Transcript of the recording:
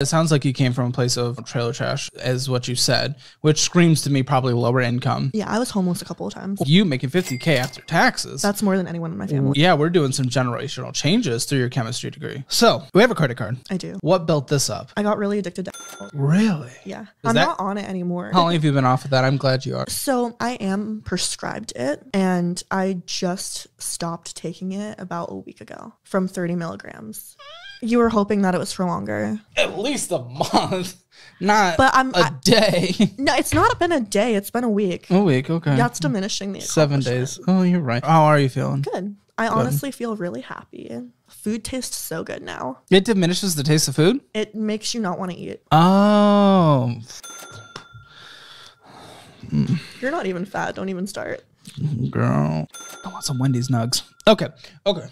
It sounds like you came from a place of trailer trash, as what you said, which screams to me probably lower income. Yeah, I was homeless a couple of times. You making 50K after taxes. That's more than anyone in my family. yeah, we're doing some generational changes through your chemistry degree. So, we have a credit card. I do. What built this up? I got really addicted to Really? Yeah. I'm that- not on it anymore. How long have you been off of that? I'm glad you are. So I am prescribed it and I just stopped taking it about a week ago from 30 milligrams. You were hoping that it was for longer. At least a month, not But I'm- a I- day. No, it's not been a day, it's been a week. a week, okay. That's diminishing the Seven days. Oh, you're right. How are you feeling? Good. I honestly feel really happy. Food tastes so good now. It diminishes the taste of food? It makes you not want to eat. Oh, You're not even fat. Don't even start. girl. I want some Wendy's nugs. Okay. Okay.